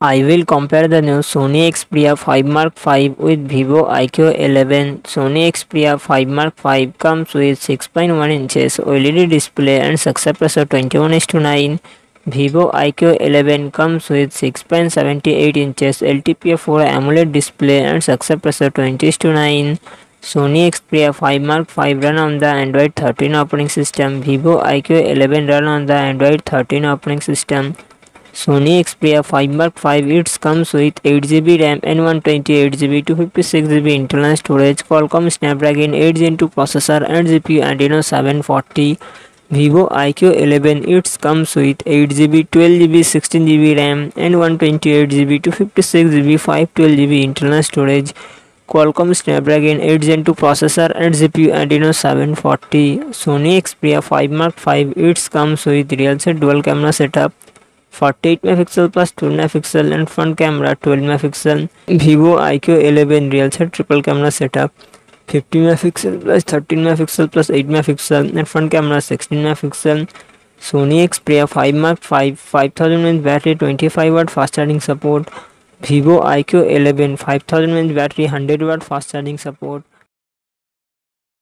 I will compare the new Sony Xperia 5 Mark 5 with Vivo iQOO 11. Sony Xperia 5 Mark 5 comes with 6.1 inches OLED display and success ratio 21 to 9. Vivo iQOO 11 comes with 6.78 inches LTPO4 AMOLED display and success ratio 20 to 9. Sony Xperia 5 Mark 5 run on the Android 13 operating system. Vivo IQ 11 run on the Android 13 operating system. Sony Xperia 5 Mark 5 it comes with 8GB RAM and 128GB 256GB internal storage Qualcomm Snapdragon 8 Gen 2 processor and GPU Adreno 740 Vivo iQOO 11 it comes with 8GB 12GB 16GB RAM and 128GB 256GB 512GB internal storage Qualcomm Snapdragon 8 Gen 2 processor and GPU Adreno 740 Sony Xperia 5 Mark 5 it comes with real set dual camera setup 48 megapixel plus 12 megapixel and front camera 12 megapixel. Vivo iQOO 11 real set triple camera setup. 50 megapixel plus 13 megapixel plus 8 megapixel and front camera 16 megapixel. Sony xperia 5 mark 5 5000 mAh battery 25 watt fast charging support. Vivo iQOO 11 5000 mAh battery 100 watt fast charging support